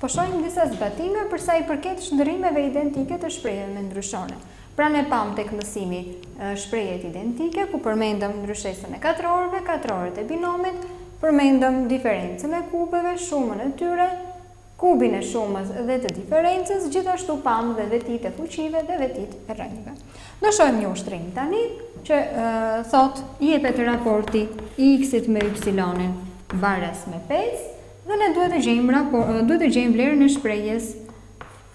Po shohim disa zbatime për sa i përket shndërrimeve identike të shprehjeve ndryshore. Pra ne pamë tek mësimi shprehjet identike ku përmendëm ndryshesën e katrorëve, katrorët e binomit, përmendëm diferencën e kubeve, shumën e tyre, kubin e shumës dhe të diferencës, gjithashtu pamë dhe vetitë e fuqive dhe vetitë e rrënjëve. Do shohim një ushtrim tani që thotë jepet raporti i x-it me y-in baras me 5 dhe ne duhet të gjejmë raport, duhet të gjejmë vlerën e shprehjes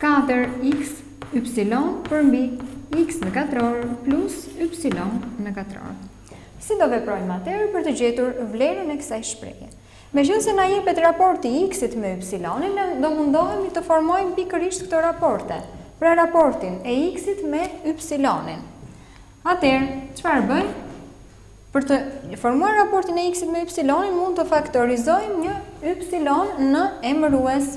4x y përmbi x në katror plus y në katror. Si do veprojmë atëherë për të gjetur vlerën e kësaj shprehje? Meqenëse na jepet raporti i X-it me Y-in, do mundohemi të formojmë pikërisht këto raporte, pra raportin e X-it me Y-in. Atëherë, çfarë bëjmë? Për të formuar raportin e X-it me Y-in, mund të faktorizojmë një Y në emërues.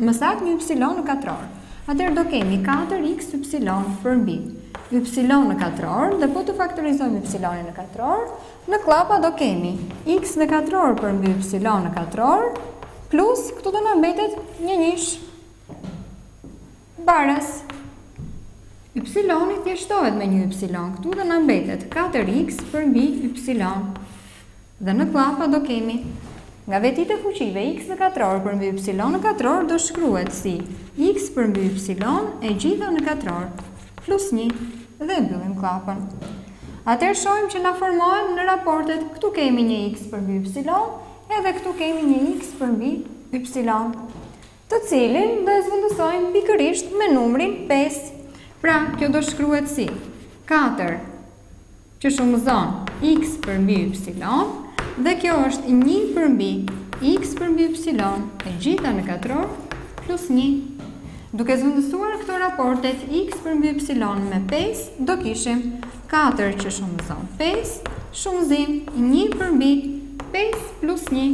Më saktë një ypsilon në katror. Atëherë do kemi 4 x ypsilon përmbi ypsilon në katror dhe po të faktorizojmë ypsilonin në katror, në kllapa do kemi x në katror përmbi ypsilon në katror plus këtu do na mbetet një njësh baras. Ypsiloni thjeshtohet me një ypsilon këtu do na mbetet 4x përmbi ypsilon Dhe në kllapa do kemi. Nga vetitë e fuqive X në katror përmbi Y në katror do shkruhet si X përmbi Y e gjitha në katror, plus një, dhe e mbyllim kllapën. Atëherë shohim që na formohen raportet, këtu kemi një X përmbi Y, edhe këtu kemi një X përmbi Y. të cilin do e zëvendësojmë pikërisht me numrin pesë. Pra, kjo do shkruhet si katër që shumëzon x përmbi ypsilon dhe kjo është një përmbi x përmbi ypsilon e gjitha në katror plus një. Duke zëvendësuar këto raportet x përmbi ypsilon me pesë, do kishim katër që shumëzon pesë, shumëzim një përmbi pesë plus një.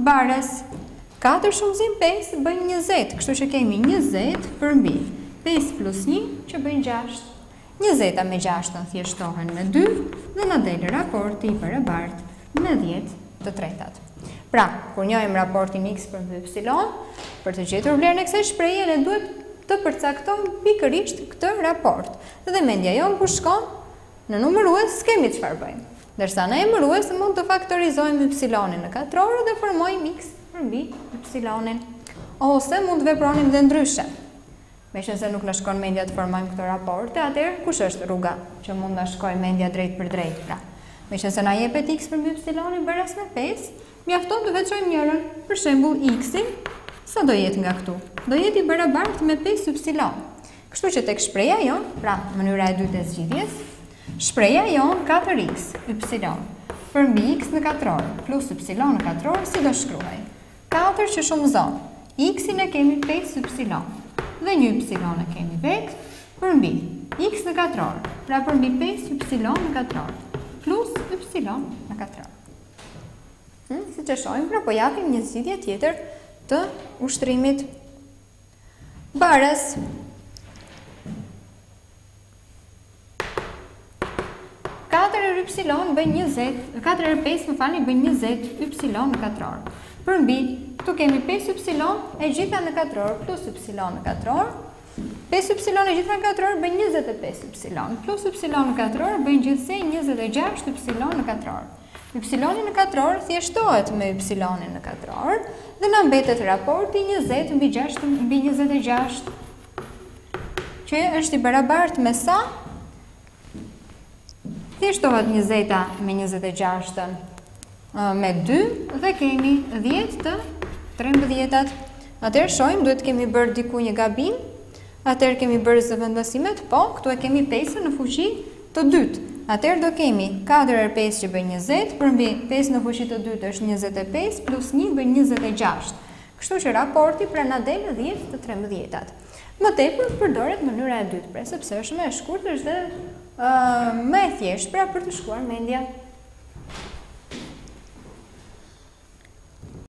Baras, katër shumëzim pesë bëjnë njëzet, kështu që kemi njëzet përmbi pesë plus një që bëjnë gjashtë. Njëzeta me gjashtën thjeshtohen me dy dhe na del raporti i barabartë me dhjetë të tretat. Pra, kur njohim raportin x përmbi ypsilon, për të gjetur vlerën e kësaj shprehje ne duhet të përcaktojmë pikërisht këtë raport. Dhe mendja jonë ku shkon? Në numërues s'kemi çfarë bëjmë. Ndërsa në emërues mund të faktorizojmë ypsilonin në katror dhe formojmë x përmbi ypsilonin. Ose mund të vepronim dhe ndryshe. Meqenëse nuk na shkon mendja të formojmë këto raporte, atëherë kush është rruga që mund na shkojë mendja drejtpërdrejt, pra? Meqenëse na jepet x përmbi ypsilonin baras me pesë, mjafton të veçojmë njërën. Për shembull, x-i sa do jetë nga këtu? Do jetë i barabartë me pesë ypsilon. Kështu që tek shprehja jonë, pra mënyra e dytë e zgjidhjes, shprehja jonë 4x, y, përmbi x në katror, plus y në katror, si do shkruhej? 4 që shumëzon, x-in e kemi 5 y, dhe një y e kemi vetë, përmbi, x në katror, pra përmbi 5 y në katror, plus y në katror. Hm, siç e shohim, pra po japim një zgjidhje tjetër të ushtrimit. Baras. Katër herë ypsilon bëjnë njëzet, katër herë pesë më falni bëjnë njëzet ypsilon në katror. Përmbi, këtu kemi 5 ypsilon e gjitha në katror, plus ypsilon në katror. 5 ypsilon e gjitha në katror bëjnë 25 ypsilon, plus ypsilon në katror bëjnë gjithsej 26 ypsilon në katror. Ypsiloni në katror thjeshtohet me ypsilonin në katror dhe na mbetet raporti njëzet mbi gjashtë mbi njëzet e gjashtë që është i barabartë me sa thjeshtohet njëzeta me njëzet e gjashtën me dy dhe kemi dhjetë të trembëdhjetat. Atëherë shohim, duhet të kemi bërë diku një gabim, Atëherë kemi bërë zëvendësimet? Po, këtu e kemi pesën në fuqi të dytë. Atëherë do kemi katër herë pesë që bëjnë njëzet, përmbi pesë në fuqi të dytë është njëzet e pesë, plus një bëjnë njëzet e gjashtë. Kështu që raporti pra na del dhjetë të trembëdhjetat. Më tepër përdoret mënyra e dytë, pra sepse është më e shkurtër, është dhe më e thjeshtë pra për t'u shkuar mendja.